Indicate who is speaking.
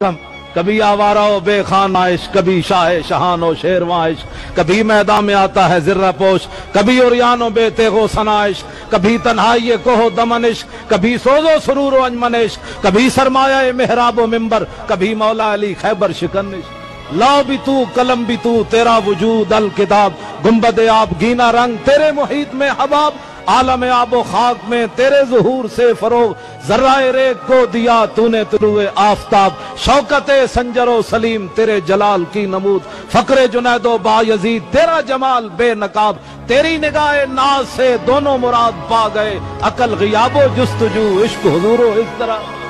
Speaker 1: कभी आवारा बेखान आइश कभी शाह शहानो शेरवाइश कभी मैदान में आता है जिर्रा पोश। कभी और उरियानो बेते हो, सनाइश। कभी तन्हाई कोहो दमनिश कभी सोजो, सरूर अंजमनिश कभी सरमाया मेहराबो मिंबर। कभी मौला अली, खैबर शिकनिश ला भी तू, कलम भी तू, तेरा वजूद अल किताब गुंबद आप, गीना रंग, तेरे मुहित में हबाब। आलम आबो खाक में, तेरे जहूर से फरोग जर्राए रेत को दिया तूने तुरुए आफ्ताब। शौकत संजरो सलीम, तेरे जलाल की नमूद। फकरे जुनैदो बायजीद तेरा जमाल बेनकाब। तेरी निगाह नाज से दोनों मुराद पा गए। अकल गियाबो, जस्तजू, इश्क हजूरो, इस तरह।